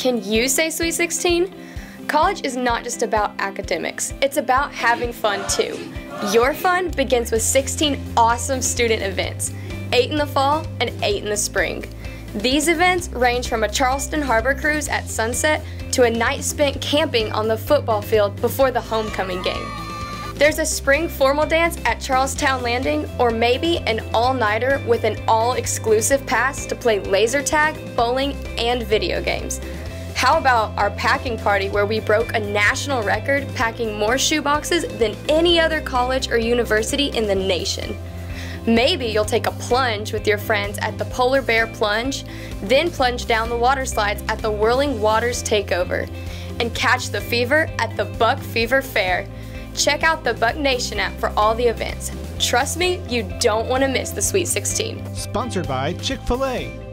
Can you say Sweet 16? College is not just about academics, it's about having fun too. Your fun begins with 16 awesome student events 8 in the fall and 8 in the spring. These events range from a Charleston Harbor cruise at sunset to a night spent camping on the football field before the homecoming game. There's a spring formal dance at Charles Towne Landing, or maybe an all nighter with an all exclusive pass to play laser tag, bowling, and video games. How about our packing party where we broke a national record packing more shoeboxes than any other college or university in the nation? Maybe you'll take a plunge with your friends at the Polar Bear Plunge, then plunge down the water slides at the Whirling Waters Takeover, and catch the fever at the Buc Fever Fair. Check out the Buc Nation app for all the events. Trust me, you don't want to miss the Sweet 16. Sponsored by Chick fil A.